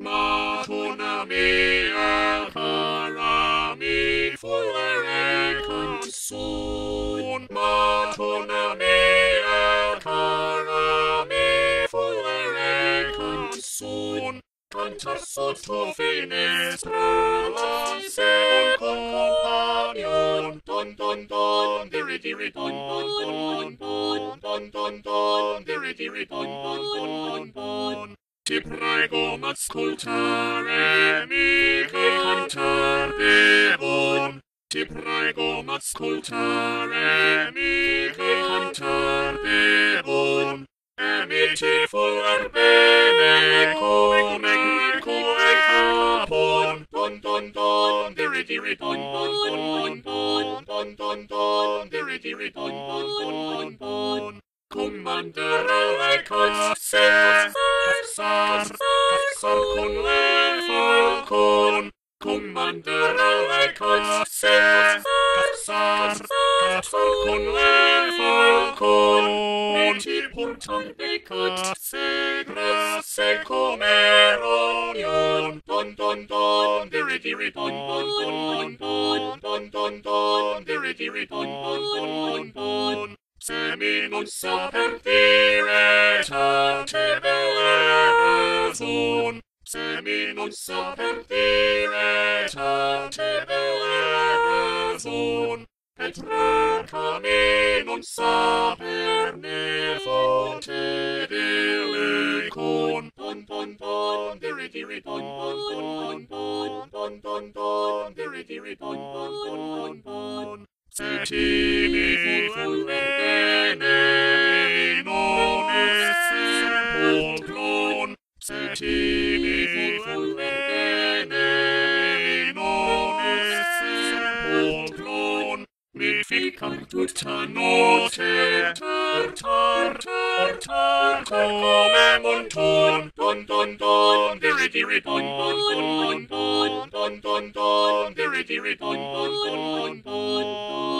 Matona mia cara mi fulere kansun. Matona mia cara mi fulere kansun. Cantar sotto finestra lance con compagnon. Don don don, diri diri don don don don don don don, diri diri don don don don. Ti prego m'ascoltare, mi che cantar devon. Ti prego m'ascoltare, mi che cantar devon. E mi ti fuller bene come come capon. Don don don, diri diri don don don don don don don, diri diri don don don don. Commander alle cose, sar, sar con le falcon. Commander alle cose, sar, sar con le falcon. E ti portan becat, se grasse come ronion. Don don don, diri diri don don don don don don don, diri diri don don don don. Se mi non saper dire tante belle ragion, se mi non saper dire tante belle ragion, Petrarca mi non saperne fonte d'Helicon don don don diri diri don don don don don don diri diri don don don don se ti clon mi ficar tutta notte tar tar tar tar come monton don don don diri diri don don don don don don don diri diri don don don don